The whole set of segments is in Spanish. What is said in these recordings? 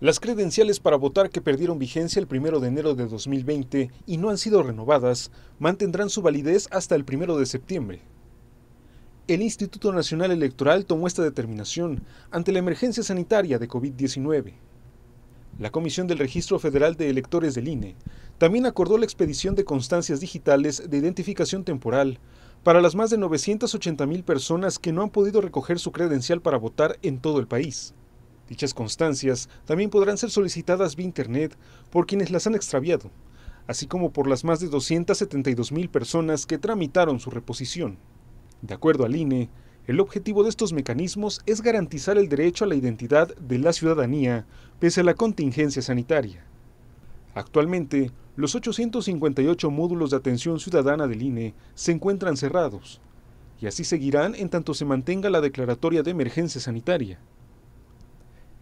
Las credenciales para votar que perdieron vigencia el 1 de enero de 2020 y no han sido renovadas mantendrán su validez hasta el 1 de septiembre. El Instituto Nacional Electoral tomó esta determinación ante la emergencia sanitaria de COVID-19. La Comisión del Registro Federal de Electores del INE también acordó la expedición de constancias digitales de identificación temporal para las más de 980 mil personas que no han podido recoger su credencial para votar en todo el país. Dichas constancias también podrán ser solicitadas vía Internet por quienes las han extraviado, así como por las más de 272 mil personas que tramitaron su reposición. De acuerdo al INE, el objetivo de estos mecanismos es garantizar el derecho a la identidad de la ciudadanía pese a la contingencia sanitaria. Actualmente, los 858 módulos de atención ciudadana del INE se encuentran cerrados, y así seguirán en tanto se mantenga la declaratoria de emergencia sanitaria.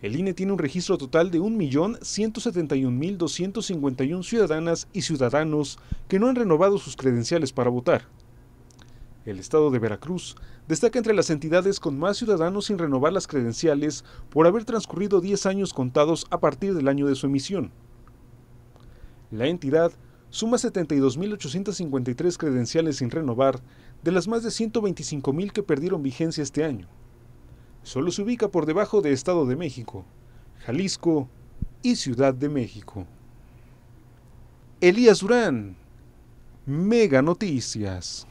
El INE tiene un registro total de 1.171.251 ciudadanas y ciudadanos que no han renovado sus credenciales para votar. El estado de Veracruz destaca entre las entidades con más ciudadanos sin renovar las credenciales por haber transcurrido 10 años contados a partir del año de su emisión. La entidad suma 72.853 credenciales sin renovar de las más de 125.000 que perdieron vigencia este año solo se ubica por debajo de Estado de México, Jalisco y Ciudad de México. Elías Durán, Mega Noticias.